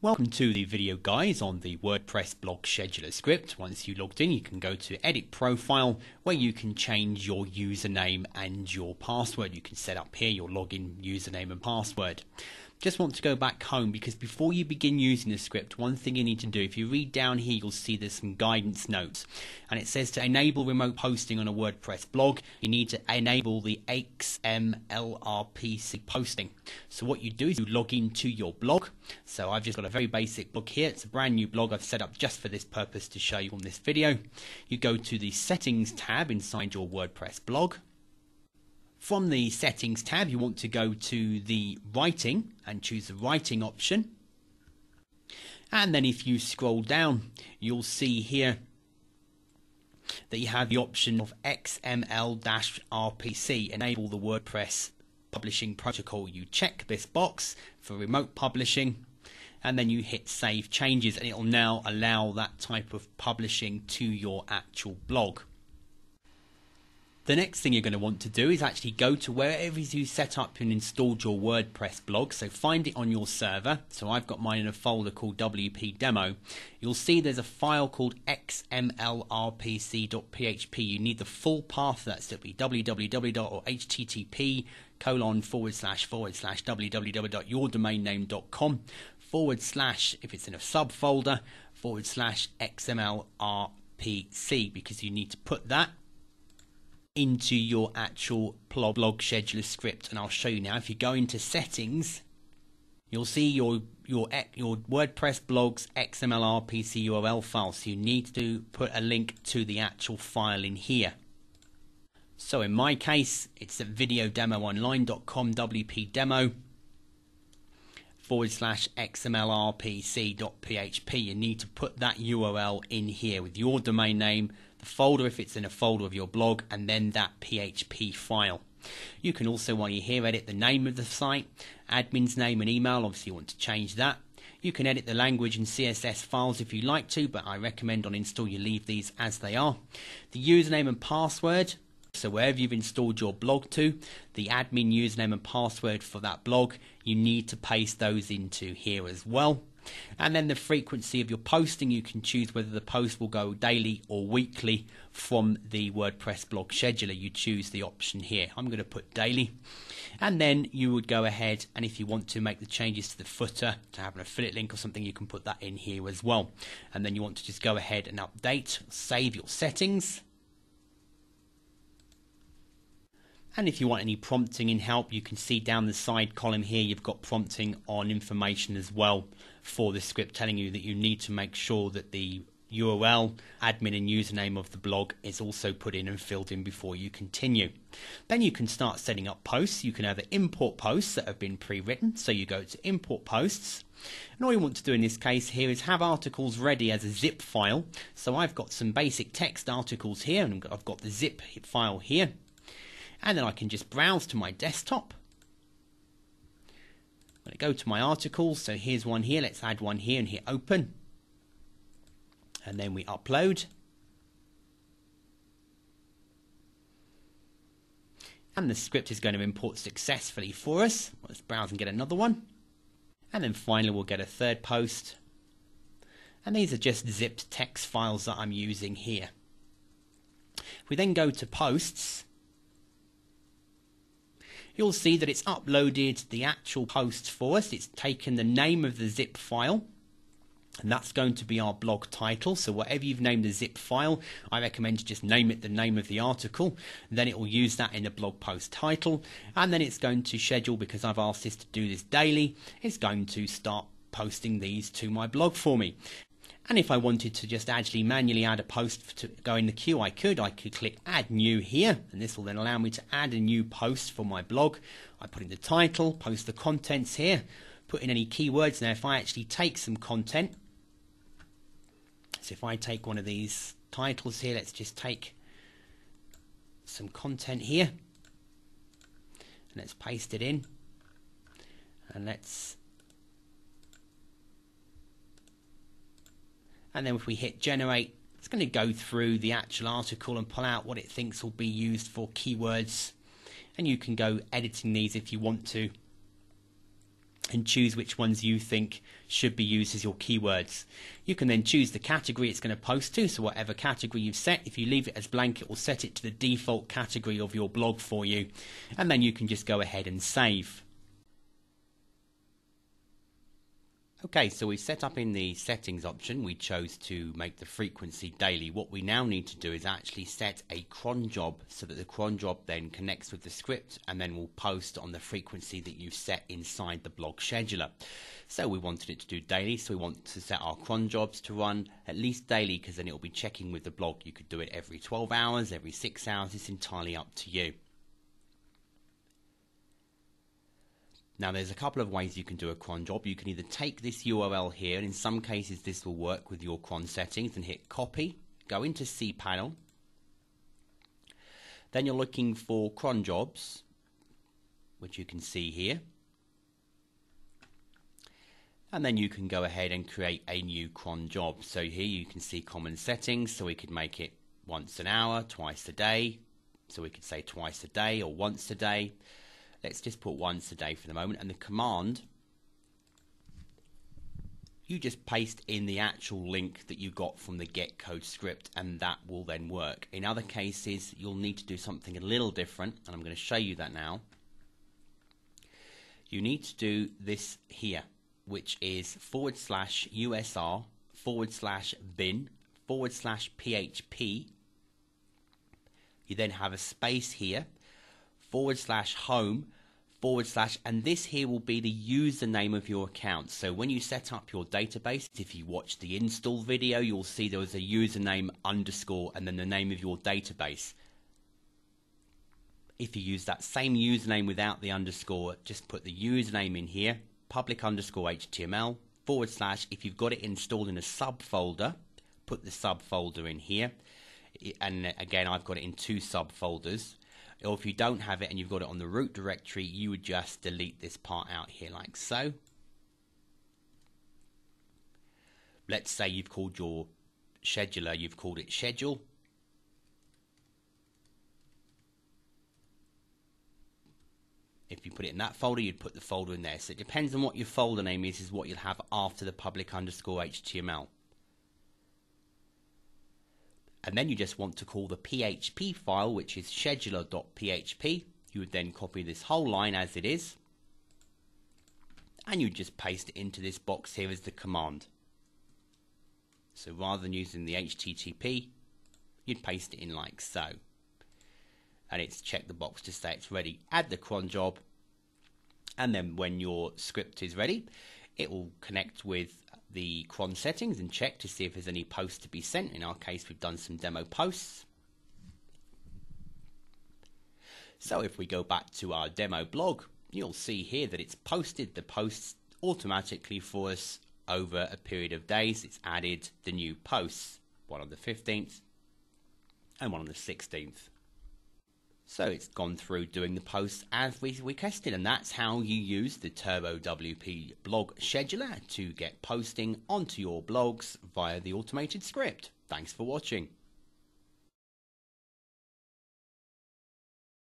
Welcome to the video guys on the WordPress blog scheduler script. Once you logged in you can go to edit profile where you can change your username and your password. You can set up here your login username and password just want to go back home because before you begin using the script, one thing you need to do, if you read down here, you'll see there's some guidance notes. And it says to enable remote posting on a WordPress blog, you need to enable the XMLRPC posting. So what you do is you log into your blog. So I've just got a very basic blog here. It's a brand new blog I've set up just for this purpose to show you on this video. You go to the settings tab inside your WordPress blog. From the settings tab, you want to go to the writing and choose the writing option. And then if you scroll down, you'll see here that you have the option of XML-RPC, enable the WordPress publishing protocol. You check this box for remote publishing and then you hit save changes and it will now allow that type of publishing to your actual blog. The next thing you're going to want to do is actually go to wherever you set up and installed your WordPress blog. So find it on your server. So I've got mine in a folder called WP Demo. You'll see there's a file called xmlrpc.php. You need the full path. That's to be www or http colon forward slash forward slash www.yourdomainname.com forward slash if it's in a subfolder forward slash xmlrpc because you need to put that into your actual blog scheduler script and I'll show you now. If you go into settings you'll see your your your WordPress blog's XML RPC URL file so you need to put a link to the actual file in here. So in my case it's at videodemoonline.com wp demo forward slash xmlrpc.php you need to put that URL in here with your domain name the folder if it's in a folder of your blog, and then that PHP file. You can also, while you're here, edit the name of the site, admin's name and email. Obviously, you want to change that. You can edit the language and CSS files if you like to, but I recommend on install you leave these as they are. The username and password. So wherever you've installed your blog to, the admin username and password for that blog, you need to paste those into here as well. And then the frequency of your posting, you can choose whether the post will go daily or weekly from the WordPress blog scheduler. You choose the option here. I'm going to put daily. And then you would go ahead and if you want to make the changes to the footer to have an affiliate link or something, you can put that in here as well. And then you want to just go ahead and update, save your settings. And if you want any prompting in help, you can see down the side column here, you've got prompting on information as well for the script telling you that you need to make sure that the URL, admin and username of the blog is also put in and filled in before you continue. Then you can start setting up posts. You can either import posts that have been pre-written. So you go to import posts. And all you want to do in this case here is have articles ready as a zip file. So I've got some basic text articles here and I've got the zip file here and then I can just browse to my desktop. I'm going to go to my articles, so here's one here, let's add one here and hit open. And then we upload. And the script is going to import successfully for us. Let's browse and get another one. And then finally we'll get a third post. And these are just zipped text files that I'm using here. If we then go to posts, you'll see that it's uploaded the actual post for us. It's taken the name of the zip file and that's going to be our blog title. So whatever you've named the zip file, I recommend you just name it the name of the article. Then it will use that in the blog post title. And then it's going to schedule, because I've asked this to do this daily, it's going to start posting these to my blog for me. And if I wanted to just actually manually add a post to go in the queue, I could. I could click add new here, and this will then allow me to add a new post for my blog. I put in the title, post the contents here, put in any keywords. Now, if I actually take some content, so if I take one of these titles here, let's just take some content here, and let's paste it in, and let's and then if we hit generate it's going to go through the actual article and pull out what it thinks will be used for keywords and you can go editing these if you want to and choose which ones you think should be used as your keywords. You can then choose the category it's going to post to, so whatever category you've set, if you leave it as blank, it will set it to the default category of your blog for you, and then you can just go ahead and save. Okay, so we set up in the settings option, we chose to make the frequency daily. What we now need to do is actually set a cron job so that the cron job then connects with the script and then will post on the frequency that you've set inside the blog scheduler. So we wanted it to do daily, so we want to set our cron jobs to run at least daily because then it will be checking with the blog. You could do it every 12 hours, every 6 hours, it's entirely up to you. Now there's a couple of ways you can do a cron job. You can either take this URL here, and in some cases this will work with your cron settings, and hit copy, go into cPanel. Then you're looking for cron jobs, which you can see here. And then you can go ahead and create a new cron job. So here you can see common settings, so we could make it once an hour, twice a day. So we could say twice a day or once a day. Let's just put once a day for the moment. And the command, you just paste in the actual link that you got from the get code script and that will then work. In other cases, you'll need to do something a little different and I'm going to show you that now. You need to do this here, which is forward slash USR forward slash bin forward slash PHP. You then have a space here forward slash home forward slash and this here will be the username of your account. So when you set up your database if you watch the install video you'll see there was a username underscore and then the name of your database. If you use that same username without the underscore just put the username in here public underscore html forward slash. If you've got it installed in a subfolder put the subfolder in here. And again I've got it in two subfolders or if you don't have it and you've got it on the root directory, you would just delete this part out here like so. Let's say you've called your scheduler, you've called it schedule. If you put it in that folder, you'd put the folder in there. So it depends on what your folder name is, is what you'll have after the public underscore HTML and then you just want to call the PHP file, which is scheduler.php. You would then copy this whole line as it is, and you just paste it into this box here as the command. So rather than using the HTTP, you'd paste it in like so. And it's check the box to say it's ready. Add the cron job, and then when your script is ready, it will connect with the cron settings and check to see if there's any posts to be sent. In our case, we've done some demo posts. So if we go back to our demo blog, you'll see here that it's posted the posts automatically for us over a period of days. It's added the new posts, one on the 15th and one on the 16th. So it's gone through doing the posts as we requested, and that's how you use the Turbo WP blog scheduler to get posting onto your blogs via the automated script. Thanks for watching.